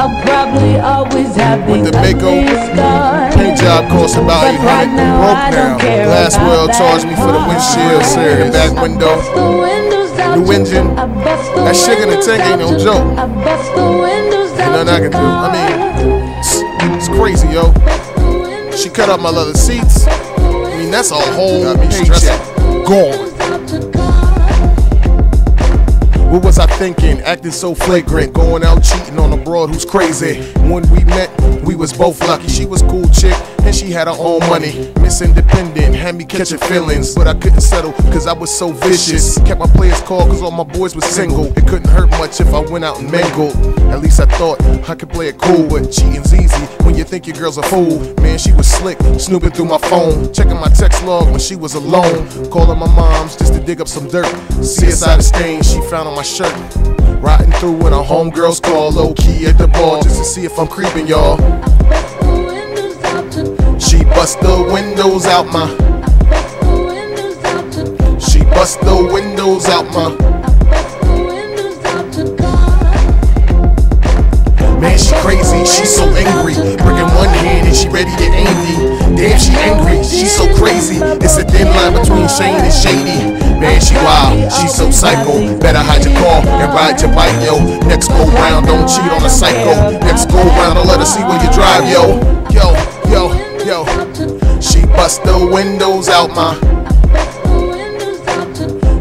I'll probably always have With the Mako ugly scars. paint job cost about But 800 right now, Broke now. Glasswell about charged me for the windshield, sir. The back window. The windows out New engine. I That shit in the windows tank ain't no joke. car. I bust the windows Ain't nothing I can do. I mean, it's, it's crazy, yo. She cut up my leather seats. I mean, that's a whole paycheck. Gone. What was I thinking? Acting so flagrant, going out cheating on a broad who's crazy. When we met, we was both lucky. She was cool chick, and she had her own money. Miss Independent, had me catching feelings, but I couldn't settle cause I was so vicious. Kept my players call cause all my boys was single. It couldn't hurt much if I went out and mingled. At least I thought I could play it cool, but cheating's easy when you think your girl's a fool. Man, she was slick, snooping through my phone, checking my text log when she was alone, calling my moms just to dig up some dirt. CSI the stain she found on my shirt. Riding through when a homegirls call low key at the bar just to see if I'm creeping, y'all. Bust the windows out my. She bust the windows out my. Man, she crazy, she so angry. Brick in one hand and she ready to Andy. Damn, she angry, she so crazy. It's a thin line between Shane and Shady. Man, she wild, she so psycho. Better hide your car and ride your bike, yo. Next go round, don't cheat on a psycho. Next go round, don't let her see where you drive, yo, yo. Windows out my.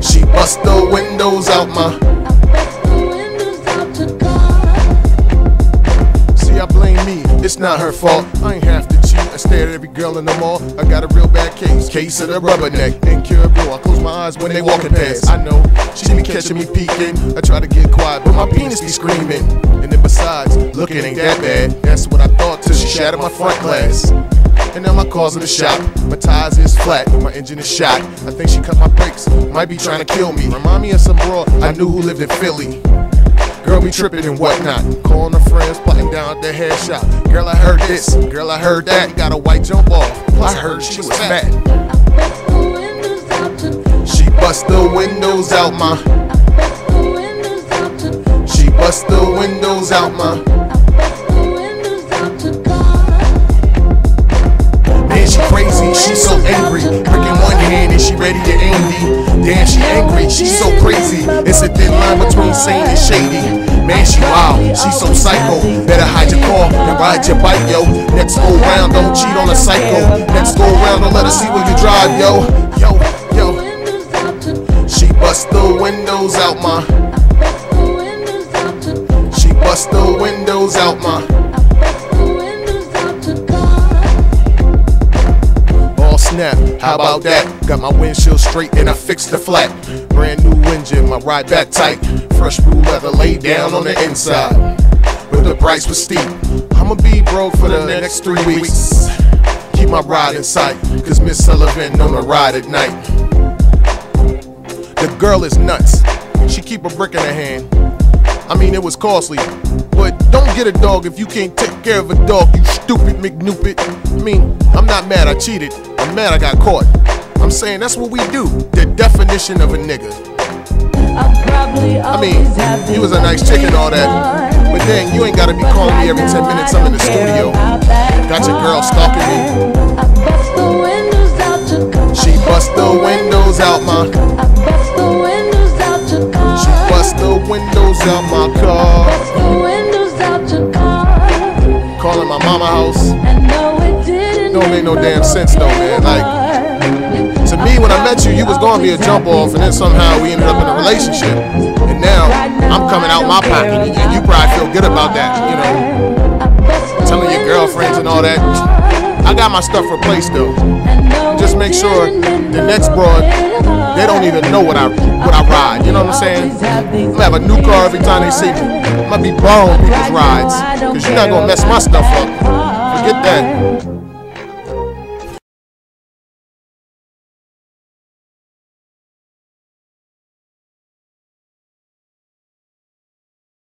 She bust the windows out my. See, I blame me. It's not her fault. I ain't have to cheat. I stare at every girl in the mall. I got a real bad case. Case of the rubberneck. Incurable. I close my eyes when they walking past. I know she be catching me peeking. I try to get quiet, but my penis be screaming. And then besides, looking ain't that bad. That's what I thought she shattered my front glass. And now my car's in the shop. My tires is flat, my engine is shot. I think she cut my brakes. Might be trying to kill me. Remind me of some broad I knew who lived in Philly. Girl be tripping and whatnot. Calling her friends, plotting down at the head shop. Girl, I heard this. Girl, I heard that. Got a white jump off. Plus, I heard she was fat. She bust the windows out my. She bust the windows out my. It's a thin line between sane and shady. Man, she wild, she so psycho. Better hide your car and ride your bike, yo. Next go round, don't cheat on a psycho. Next go round, don't let her see where you drive, yo. Yo, yo. She bust the windows out my. She bust the windows out my. All snap, how about that? Got my windshield straight and I fixed the flat. Brand new my ride back tight. Fresh blue leather laid down on the inside. But the price was steep. I'ma be broke for the next three weeks. Keep my ride in sight, cause Miss Sullivan on the ride at night. The girl is nuts. She keep a brick in her hand. I mean, it was costly. But don't get a dog if you can't take care of a dog, you stupid McNupid. I mean, I'm not mad I cheated. I'm mad I got caught. I'm saying that's what we do. The definition of a nigga. I mean, he was a nice chick and all that, but then you ain't gotta be calling me every 10 minutes I'm in the studio. Got your girl stalking me. She bust the windows out my. Car. She bust the windows out my car. Calling my mama house. Don't make no damn sense though, man. Like, when I met you, you was gonna be a jump off, and then somehow we ended up in a relationship. And now I'm coming out my pocket, and you probably feel good about that, you know. Telling your girlfriends and all that. I got my stuff replaced though. Just make sure the next broad, they don't even know what I what I ride. You know what I'm saying? I'm gonna have a new car every time they see me. I'm gonna be borrowing people's rides, cause you're not gonna mess my stuff up. Forget that.